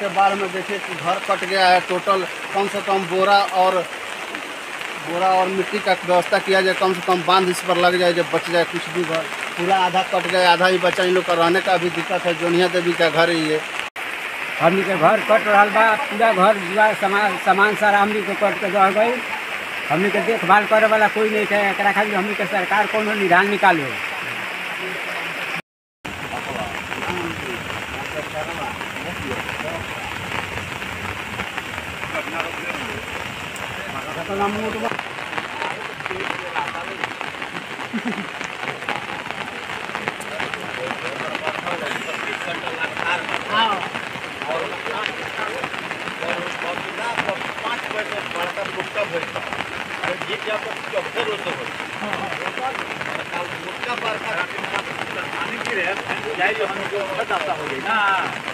से बाढ़ में देखिए कि घर कट गया है टोटल कम से कम बोरा और बोरा और मिट्टी का व्यवस्था किया जाए, कम से कम बाँध इस पर लग जाए, जब बच जाए कुछ भी घर। पूरा आधा कट गया, आधा ही बचा। इन लोग का रहने का भी दिक्कत है, जोनिया देवी का घर ही है। हमनी के घर कट रहा बा, पूरा घर दुआर सामान सामान सारा हमनी के कट के रह गई। हमनी के देखभाल करे वाला कोई नहीं है एक खातिर हमनी के सरकार कोनो निधान निकालो जाइए हम जो हो 야이거하면서살짝앞다 운?